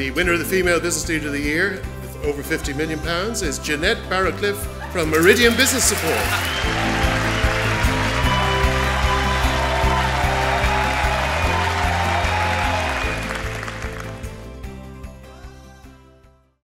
the winner of the Female Business Leader of the Year, with over 50 million pounds, is Jeanette Barrowcliffe from Meridian Business Support.